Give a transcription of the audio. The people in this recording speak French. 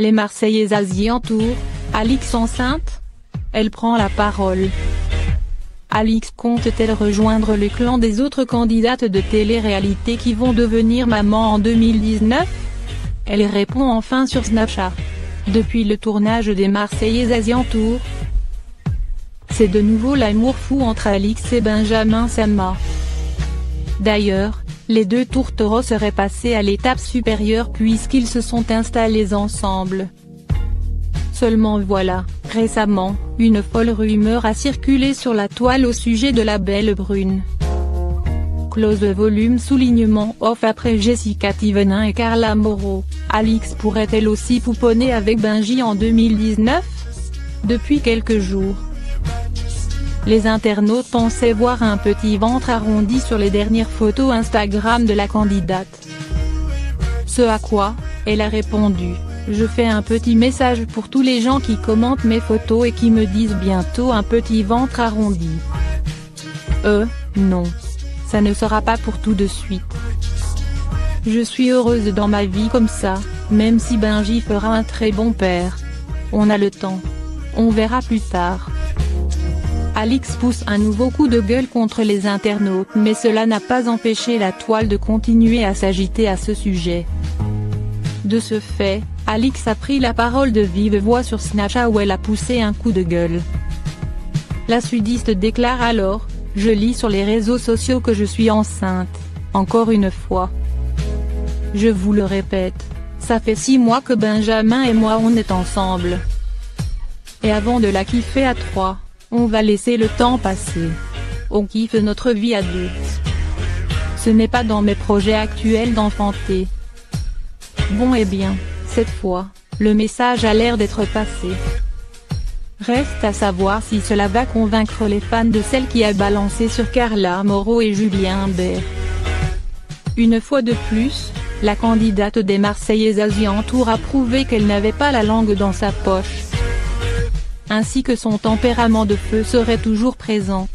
Les Marseillaises y entourent, Alix enceinte Elle prend la parole. Alix compte-t-elle rejoindre le clan des autres candidates de télé-réalité qui vont devenir maman en 2019 Elle répond enfin sur Snapchat. Depuis le tournage des Marseillaises y entourent, c'est de nouveau l'amour fou entre Alix et Benjamin Sama. D'ailleurs, les deux tourtereaux seraient passés à l'étape supérieure puisqu'ils se sont installés ensemble. Seulement voilà, récemment, une folle rumeur a circulé sur la toile au sujet de la belle brune. Close volume soulignement off après Jessica Thivenin et Carla Moreau, Alix pourrait-elle aussi pouponner avec Benji en 2019 Depuis quelques jours, les internautes pensaient voir un petit ventre arrondi sur les dernières photos Instagram de la candidate. Ce à quoi, elle a répondu, je fais un petit message pour tous les gens qui commentent mes photos et qui me disent bientôt un petit ventre arrondi. Euh, non. Ça ne sera pas pour tout de suite. Je suis heureuse dans ma vie comme ça, même si Benji fera un très bon père. On a le temps. On verra plus tard. Alix pousse un nouveau coup de gueule contre les internautes mais cela n'a pas empêché la toile de continuer à s'agiter à ce sujet. De ce fait, Alix a pris la parole de vive voix sur Snapchat où elle a poussé un coup de gueule. La sudiste déclare alors, je lis sur les réseaux sociaux que je suis enceinte, encore une fois. Je vous le répète, ça fait six mois que Benjamin et moi on est ensemble. Et avant de la kiffer à trois. On va laisser le temps passer. On kiffe notre vie deux. Ce n'est pas dans mes projets actuels d'enfanter. Bon et bien, cette fois, le message a l'air d'être passé. Reste à savoir si cela va convaincre les fans de celle qui a balancé sur Carla Moreau et Julien Imbert. Une fois de plus, la candidate des Marseillais Asian Tour a prouvé qu'elle n'avait pas la langue dans sa poche ainsi que son tempérament de feu serait toujours présent.